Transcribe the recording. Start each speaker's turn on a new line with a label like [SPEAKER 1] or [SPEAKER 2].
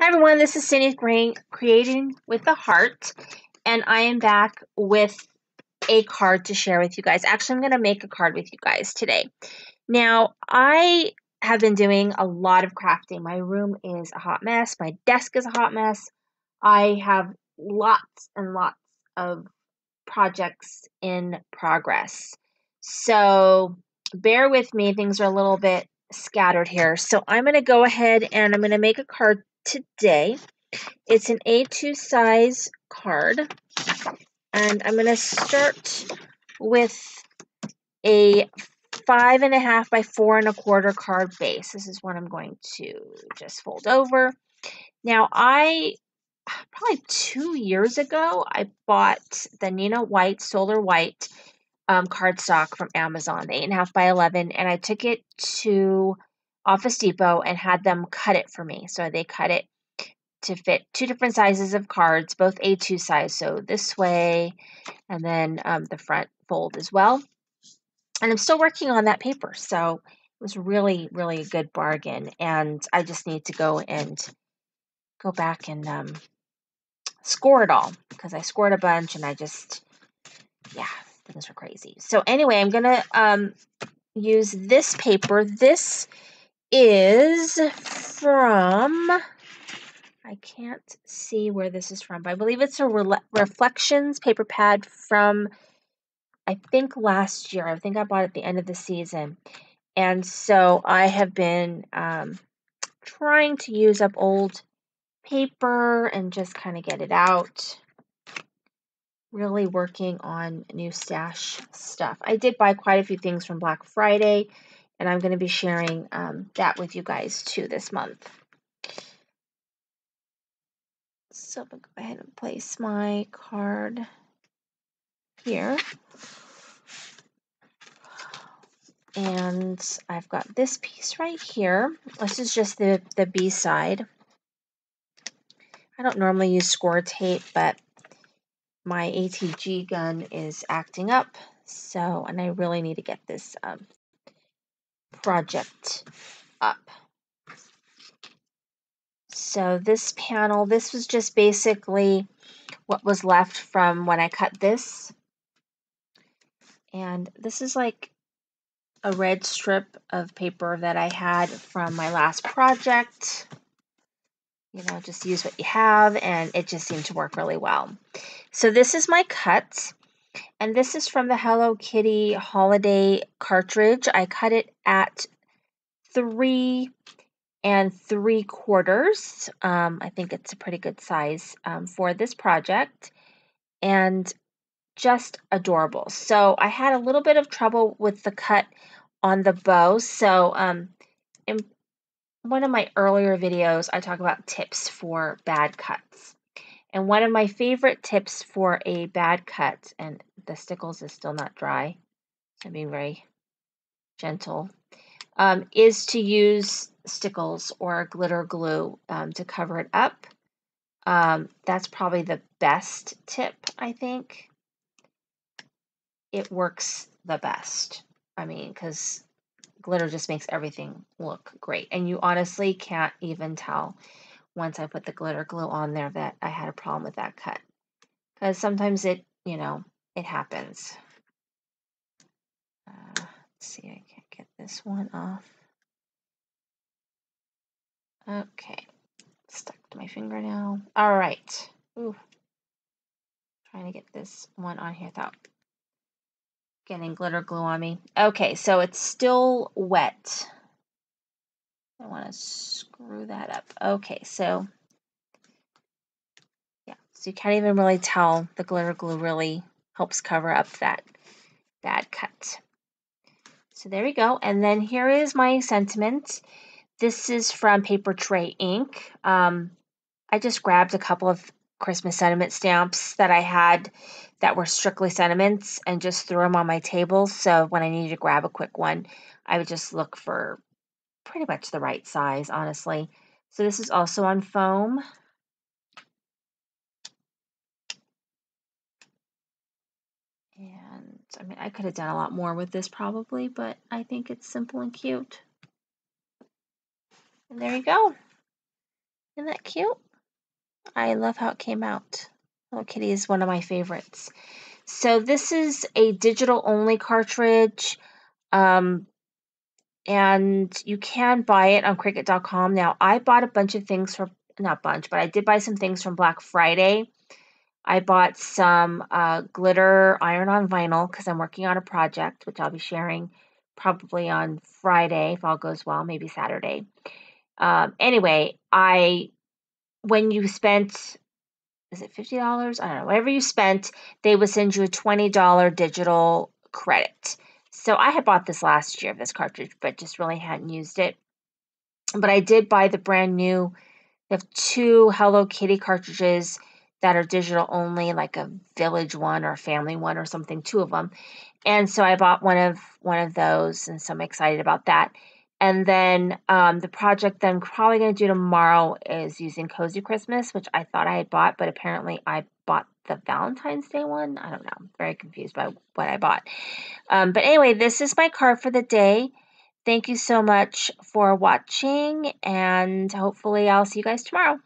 [SPEAKER 1] Hi everyone, this is Cindy Green, Creating with the Heart, and I am back with a card to share with you guys. Actually, I'm going to make a card with you guys today. Now, I have been doing a lot of crafting. My room is a hot mess, my desk is a hot mess. I have lots and lots of projects in progress. So, bear with me, things are a little bit scattered here. So, I'm going to go ahead and I'm going to make a card today. It's an A2 size card. And I'm going to start with a five and a half by four and a quarter card base. This is what I'm going to just fold over. Now, I probably two years ago, I bought the Neenah White Solar White um, cardstock from Amazon, the eight and a half by 11, and I took it to Office Depot and had them cut it for me. So they cut it to fit two different sizes of cards, both A2 size. So this way, and then um, the front fold as well. And I'm still working on that paper. So it was really, really a good bargain. And I just need to go and go back and um, score it all because I scored a bunch and I just, yeah, things were crazy. So anyway, I'm going to um, use this paper. This is from, I can't see where this is from, but I believe it's a Re- Recollections paper pad from, I think last year. I think I bought it at the end of the season. And so I have been um, trying to use up old paper and just kind of get it out. Really working on new stash stuff. I did buy quite a few things from Black Friday and I'm going to be sharing um, that with you guys too this month. So I'm going to go ahead and place my card here. And I've got this piece right here. This is just the, the B side. I don't normally use score tape, but my ATG gun is acting up. So, and I really need to get this um, project up. So this panel, this was just basically what was left from when I cut this. And this is like a red strip of paper that I had from my last project. You know, just use what you have, and it just seemed to work really well. So this is my cut. And this is from the Hello Kitty holiday cartridge. I cut it at three and three quarters. Um, I think it's a pretty good size um, for this project and just adorable. So I had a little bit of trouble with the cut on the bow. So um, in one of my earlier videos, I talk about tips for bad cuts. And one of my favorite tips for a bad cut, and the stickles is still not dry, so I'm being very gentle, um, is to use stickles or glitter glue um, to cover it up. Um, that's probably the best tip, I think. It works the best. I mean, because glitter just makes everything look great. And you honestly can't even tell once I put the glitter glue on there that I had a problem with that cut. Because sometimes it, you know, it happens. Uh, let's see, I can't get this one off. Okay, stuck to my finger now. All right. Ooh. Trying to get this one on here without getting glitter glue on me. Okay, so it's still wet. I want to screw that up. Okay, so yeah, so you can't even really tell the glitter glue really helps cover up that bad cut. So there we go. And then here is my sentiment. This is from Papertrey Ink. Um, I just grabbed a couple of Christmas sentiment stamps that I had that were strictly sentiments and just threw them on my table. So when I needed to grab a quick one, I would just look for pretty much the right size, honestly. So this is also on foam. And I mean, I could have done a lot more with this probably, but I think it's simple and cute. And there you go. Isn't that cute? I love how it came out. Hello Kitty is one of my favorites. So this is a digital only cartridge. Um, and you can buy it on Cricut.com. Now, I bought a bunch of things for not bunch, but I did buy some things from Black Friday. I bought some uh, glitter iron on vinyl because I'm working on a project, which I'll be sharing probably on Friday if all goes well, maybe Saturday. Um, anyway, I when you spent is it fifty dollars? I don't know. Whatever you spent, they would send you a twenty dollar digital credit. So I had bought this last year, of this cartridge, but just really hadn't used it. But I did buy the brand new. They have two Hello Kitty cartridges that are digital only, like a village one or a family one or something, two of them. And so I bought one of one of those, and so I'm excited about that. And then um, the project that I'm probably going to do tomorrow is using Cozy Christmas, which I thought I had bought, but apparently I bought the Valentine's Day one. I don't know. I'm very confused by what I bought. Um, but anyway, this is my card for the day. Thank you so much for watching, and hopefully, I'll see you guys tomorrow.